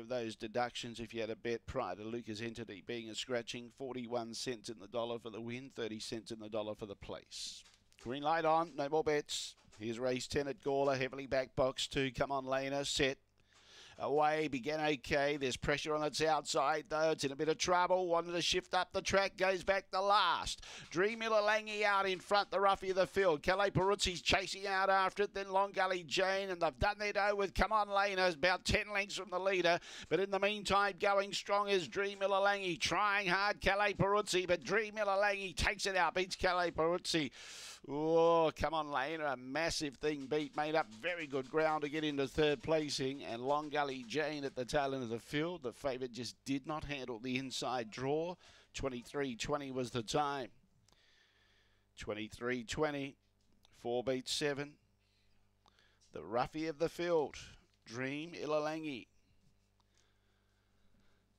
of those deductions if you had a bet prior to Lucas Entity being a scratching 41 cents in the dollar for the win 30 cents in the dollar for the place. Green light on no more bets. Here's race 10 at Gawler heavily back box 2 come on Lena set away. Began okay. There's pressure on its outside, though. It's in a bit of trouble. Wanted to shift up the track. Goes back the last. Dream Ilalangi out in front, the roughie of the field. Calais Peruzzi's chasing out after it. Then Long Gully Jane. And they've done their dough with Come On Lena. About 10 lengths from the leader. But in the meantime, going strong is Dream Ilalangi. Trying hard, Calais Peruzzi. But Dream Ilalangi takes it out. Beats Calais Peruzzi. Oh, come on, Lena. A massive thing beat. Made up very good ground to get into third placing. And Long Gully Jane at the tail end of the field. The favourite just did not handle the inside draw. 23.20 was the time. 23.20. Four beats seven. The roughie of the field. Dream Ilalangi.